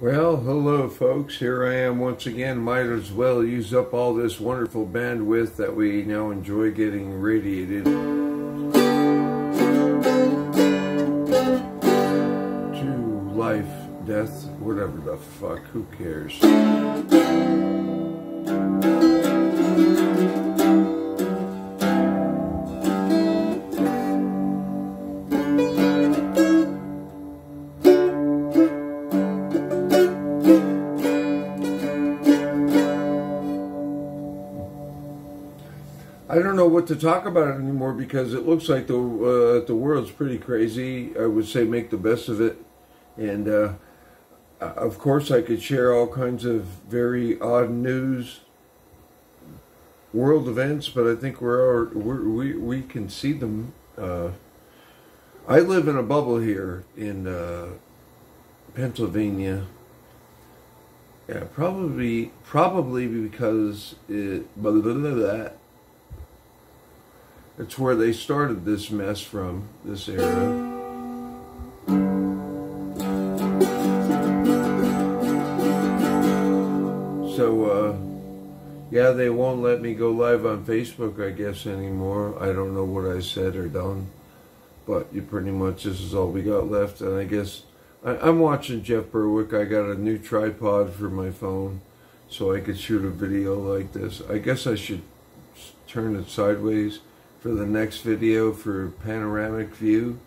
Well, hello folks. Here I am once again. Might as well use up all this wonderful bandwidth that we now enjoy getting radiated to life, death, whatever the fuck, who cares? I don't know what to talk about anymore because it looks like the uh, the world's pretty crazy. I would say make the best of it, and uh, of course I could share all kinds of very odd news, world events, but I think we're, we're we we can see them. Uh, I live in a bubble here in uh, Pennsylvania. Yeah, probably probably because it. Blah, blah, blah, it's where they started this mess from, this era. So, uh, yeah, they won't let me go live on Facebook, I guess, anymore. I don't know what I said or done. But you pretty much, this is all we got left. And I guess I, am watching Jeff Berwick. I got a new tripod for my phone so I could shoot a video like this. I guess I should turn it sideways for the next video for panoramic view.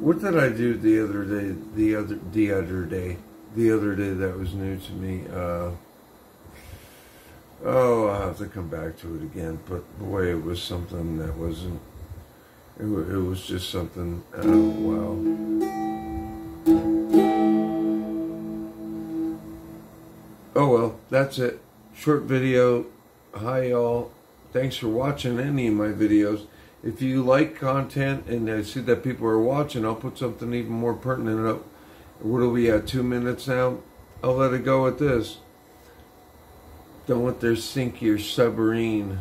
What did I do the other day? The other the other day, the other day that was new to me. Uh, oh, I'll have to come back to it again. But boy, it was something that wasn't. It, it was just something. Oh wow. Oh well, that's it. Short video. Hi y'all. Thanks for watching any of my videos. If you like content and I see that people are watching, I'll put something even more pertinent up. What are we at? Two minutes now? I'll let it go with this. Don't let there sink your submarine.